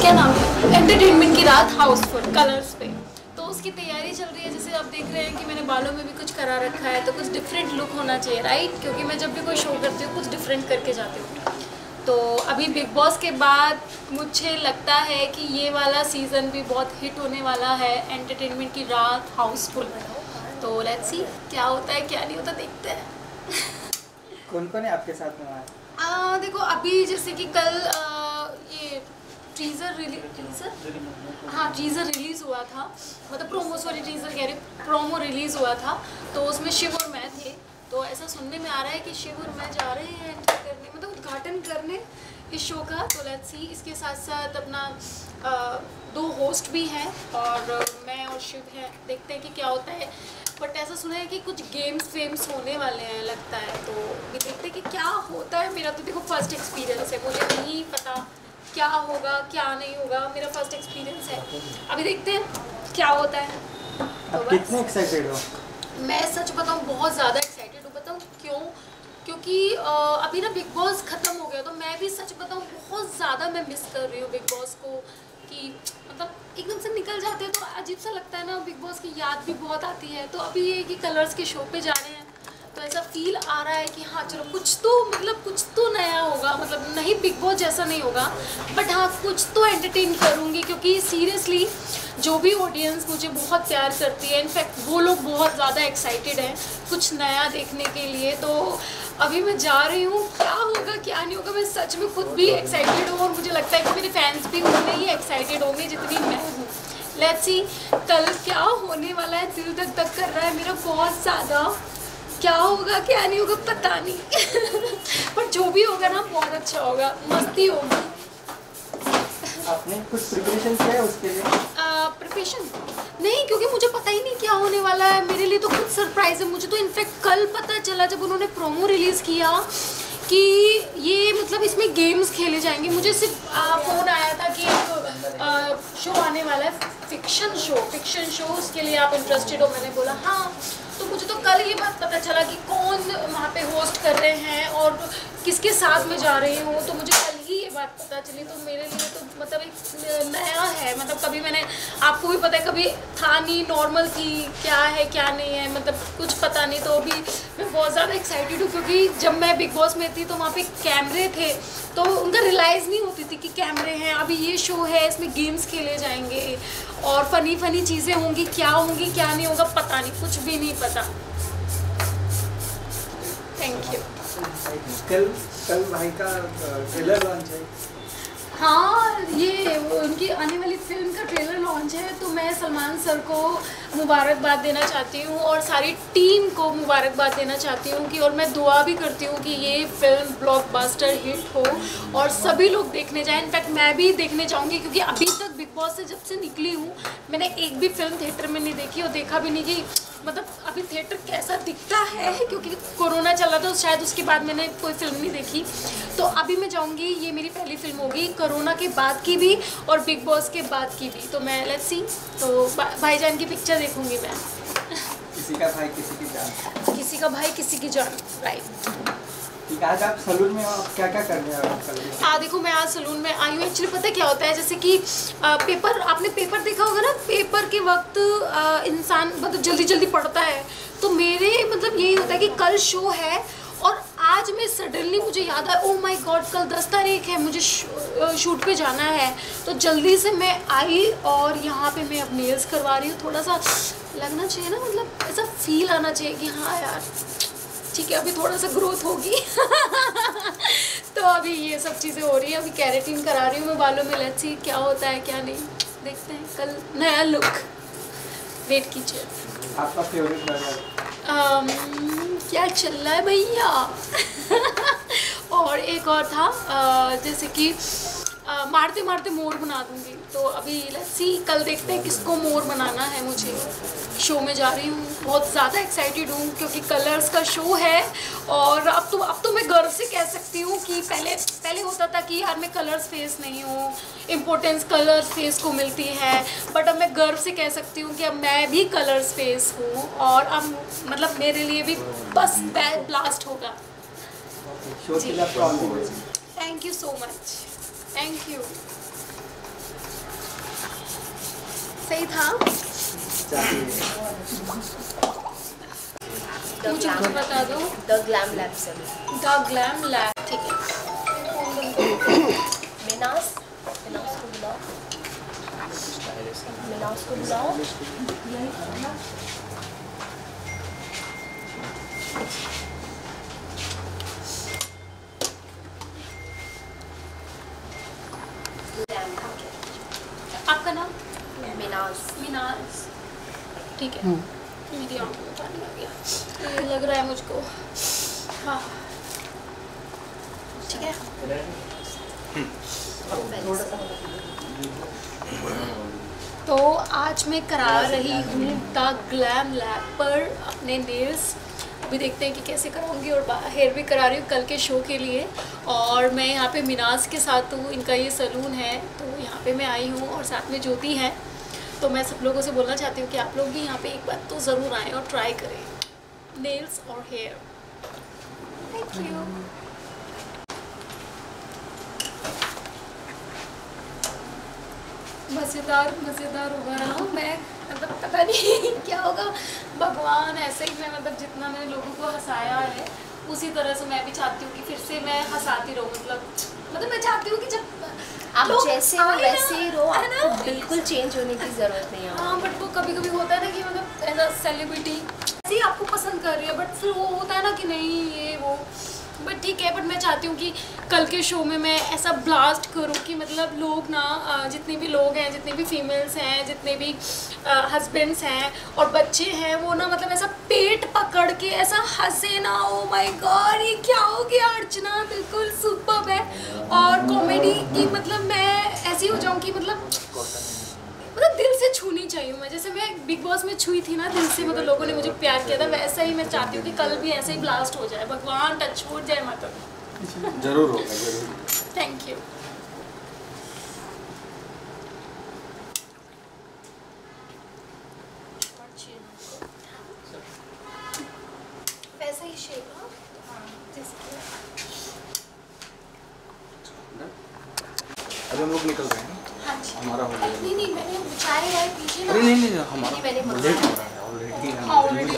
क्या नाम है एंटरटेनमेंट की रात हाउसफुल कलर्स पे। तो उसकी तैयारी चल रही है जैसे आप देख रहे हैं कि मैंने बालों में भी कुछ करा रखा है तो कुछ डिफरेंट लुक होना चाहिए राइट क्योंकि मैं जब भी कोई शो करती हूँ कुछ डिफरेंट करके जाती हूँ। तो अभी बिग बॉस के बाद मुझे लगता है कि ये वाला सीज़न भी बहुत हिट होने वाला है एंटरटेनमेंट की रात हाउसफुल तो लेट्स सी क्या होता है क्या नहीं होता देखते हैं। कौन कौन है आपके साथ में? आ, देखो अभी जैसे कि कल आ, टीजर रिलीज़ टीजर हाँ टीजर रिलीज़ हुआ था। मतलब प्रोमो सॉरी टीजर कह रही प्रोमो रिलीज़ हुआ था। तो उसमें शिव और मैं थे। तो ऐसा सुनने में आ रहा है कि शिव और मैं जा रहे हैं एंट्री करने मतलब उद्घाटन करने इस शो का। तो लेट्स सी इसके साथ साथ अपना आ, दो होस्ट भी हैं और मैं और शिव हैं। देखते हैं कि क्या होता है। बट ऐसा सुना है कि कुछ गेम्स वेम्स होने वाले हैं लगता है। तो ये देखते हैं कि क्या होता है। मेरा तो देखो फ़र्स्ट एक्सपीरियंस है मुझे नहीं पता। क्या होगा क्या नहीं होगा मेरा फ़र्स्ट एक्सपीरियंस है। अभी देखते हैं क्या होता है। तो कितने एक्साइटेड हो? मैं सच बताऊँ बहुत ज़्यादा एक्साइटेड हूँ। बताऊँ क्यों? क्योंकि अभी ना बिग बॉस ख़त्म हो गया तो मैं भी सच बताऊँ बहुत ज़्यादा मैं मिस कर रही हूँ बिग बॉस को कि मतलब एकदम से निकल जाते हैं तो अजीब सा लगता है ना बिग बॉस की याद भी बहुत आती है। तो अभी ये कि कलर्स के शो पे जा रहे हैं तो ऐसा फील आ रहा है कि हाँ चलो कुछ तो मतलब कुछ तो नया होगा मतलब नहीं बिग बॉस जैसा नहीं होगा बट हाँ कुछ तो एंटरटेन करूँगी क्योंकि सीरियसली जो भी ऑडियंस मुझे बहुत प्यार करती है इनफैक्ट वो लोग बहुत ज़्यादा एक्साइटेड हैं कुछ नया देखने के लिए। तो अभी मैं जा रही हूँ, क्या होगा, क्या नहीं होगा, मैं सच में खुद भी एक्साइटेड हूँ और मुझे लगता है कि मेरे फैंस भी उतने ही एक्साइटेड होंगे जितनी मैं हूँ। लेट्स सी कल क्या होने वाला है, दिल धक धक कर रहा है मेरा बहुत ज़्यादा। क्या होगा क्या नहीं होगा पता नहीं। पर जो भी होगा ना बहुत अच्छा होगा। मस्ती होगी। आपने कुछ प्रिपरेशन किया है उसके लिए? प्रिपरेशन नहीं क्योंकि मुझे पता ही नहीं क्या होने वाला है। मेरे लिए तो खुद सरप्राइज़ है। मुझे तो इनफैक्ट कल पता चला जब उन्होंने प्रोमो रिलीज़ किया कि ये मतलब इसमें गेम्स खेले जाएँगे। मुझे सिर्फ़ फ़ोन आया था कि एक शो आने वाला है। फिक्शन शो फिक्शन शो उसके लिए आप इंटरेस्टेड हो। मैंने बोला हाँ। मुझे तो कल ये बात पता चला कि कौन वहाँ पे होस्ट कर रहे हैं और किसके साथ में जा रही हूँ तो मुझे कल ही ये बात पता चली। तो मेरे लिए तो मतलब एक नया है। मतलब कभी मैंने, आपको भी पता है, कभी था नहीं नॉर्मल थी क्या है, क्या नहीं है मतलब कुछ पता नहीं। तो अभी बहुत ज़्यादा एक्साइटेड हूँ क्योंकि जब मैं बिग बॉस में थी तो वहाँ पे कैमरे थे तो उनका रियलाइज़ नहीं होती थी कि कैमरे हैं। अभी ये शो है, इसमें गेम्स खेले जाएँगे और फ़नी फ़नी चीज़ें होंगी, क्या होंगी, क्या नहीं होगा, पता नहीं, कुछ भी नहीं पता। थैंक यू कल कल भाई का ट्रेलर लॉन्च है। हाँ ये उनकी आने वाली फ़िल्म का ट्रेलर लॉन्च है तो मैं सलमान सर को मुबारकबाद देना चाहती हूँ और सारी टीम को मुबारकबाद देना चाहती हूँ कि और मैं दुआ भी करती हूँ कि ये फ़िल्म ब्लॉकबस्टर हिट हो और सभी लोग देखने जाएँ। इनफैक्ट मैं भी देखने जाऊँगी क्योंकि अभी तक बिग बॉस से जब से निकली हूँ, मैंने एक भी फ़िल्म थिएटर में नहीं देखी और देखा भी नहीं कि मतलब अभी थिएटर कैसा दिखता है? क्योंकि कोरोना चल रहा था तो शायद उसके बाद मैंने कोई फ़िल्म नहीं देखी। तो अभी मैं जाऊँगी ये मेरी पहली फ़िल्म होगी कोरोना के बाद की भी और बिग बॉस के बाद की भी। तो मैं लेट्स सी तो भा- भाईजान की पिक्चर देखूँगी मैं। किसी का भाई किसी की जान। किसी का भाई किसी की जान राइट हो देखो, मैं आज सलून में आई हूँ। एक्चुअली पता क्या होता है? जैसे कि पेपर, आपने पेपर देखा होगा ना? पेपर के वक्त इंसान मतलब जल्दी जल्दी पढ़ता है। तो मेरे मतलब यही होता है कि कल शो है और आज में सडनली मुझे याद आया ओ माय गॉड कल दस तारीख है, मुझे शूट पे जाना है। तो जल्दी से मैं आई और यहाँ पे मैं अब नेल्स करवा रही हूँ। थोड़ा सा लगना चाहिए ना मतलब ऐसा फील आना चाहिए कि हाँ यार ठीक है अभी थोड़ा सा ग्रोथ होगी। तो अभी ये सब चीज़ें हो रही है। अभी कैरेटिन करा रही हूँ मैं बालों में सी क्या होता है क्या नहीं। देखते हैं कल नया लुक वेट कीजिए। आपका फेवरेट बर्गर क्या चल रहा है भैया? और एक और था अ, जैसे कि अ, मारते मारते मोर बना दूँगी। तो अभी लेट्स सी कल देखते हैं किसको मोर बनाना है मुझे। शो में जा रही हूँ बहुत ज़्यादा एक्साइटेड हूँ क्योंकि कलर्स का शो है और अब तो अब तो मैं गर्व से कह सकती हूँ कि पहले पहले होता था कि यार मैं कलर्स फेस नहीं हूँ इम्पोर्टेंस कलर्स फेस को मिलती है। बट अब मैं गर्व से कह सकती हूँ कि अब मैं भी कलर्स फेस हूँ और अब मतलब मेरे लिए भी बस ब्लास्ट होगा। Thank you so much thank you सही था मुझे बता दो the Glam Lab salon the Glam Lab ठीक है। मिनास मिनास को बुलाओ। मिनास को बुलाओ। आपका नाम? मिनास मीनाज। ठीक है। मेरी आँखों में पानी आ गया ये लग रहा है मुझको। हाँ। ठीक है। तो आज मैं करा रही हूँ द ग्लैम लैब पर अपने नेल्स अभी देखते हैं कि कैसे कराऊँगी और हेयर भी करा रही हूँ कल के शो के लिए। और मैं यहाँ पे मिनाज के साथ हूँ इनका ये सलून है। तो यहाँ पे मैं आई हूँ और साथ में ज्योति है। तो मैं सब लोगों से बोलना चाहती हूँ कि आप लोग भी यहाँ पे एक बार तो ज़रूर आएँ और ट्राई करें। नेल्स और हेयर थैंक यू मज़ेदार मज़ेदार होगा ना? मैं मतलब पता नहीं क्या होगा। भगवान ऐसे ही मैं मतलब जितना मैंने लोगों को हंसाया है, उसी तरह से मैं भी चाहती हूँ कि फिर से मैं हंसाती रहूँ मतलब मतलब मैं चाहती हूँ कि जब आप जैसे हो वैसे ही रहो। आपको बिल्कुल चेंज होने की ज़रूरत नहीं है हाँ बट वो कभी कभी होता है ना कि मतलब एज अ सेलिब्रिटी ऐसे आपको पसंद कर रही है बट फिर वो होता है ना कि नहीं ये वो। ठीक है बट मैं चाहती हूँ कि कल के शो में मैं ऐसा ब्लास्ट करूँ कि मतलब लोग ना जितने भी लोग हैं, जितने भी फीमेल्स हैं, जितने भी हस्बैंड्स हैं और बच्चे हैं, वो ना मतलब ऐसा पेट पकड़ के ऐसा हंसे ना ओ माय गॉड ये क्या हो गया अर्चना? बिल्कुल सुपर है। और कॉमेडी की मतलब मैं ऐसी हो जाऊँ कि मतलब मतलब दिल से छूनी चाहिए मैं जैसे मैं बिग बॉस में छुई थी ना दिल से मतलब लोगों ने मुझे प्यार किया था वैसा ही मैं चाहती हूँ कि कल भी ऐसे ही ब्लास्ट हो जाए। भगवान टच छूट जाए मतलब ज़रूर होगा ज़रूर थैंक यू वैसा ही शेप हाँ। अभी हम लोग निकल रहे हैं हाँ। हमारा हो गया। नहीं नहीं मैंने बेचारे वाय पीछे अरे नहीं नहीं हमारा लेट हो रहा है ऑलरेडी हाँ ऑलरेडी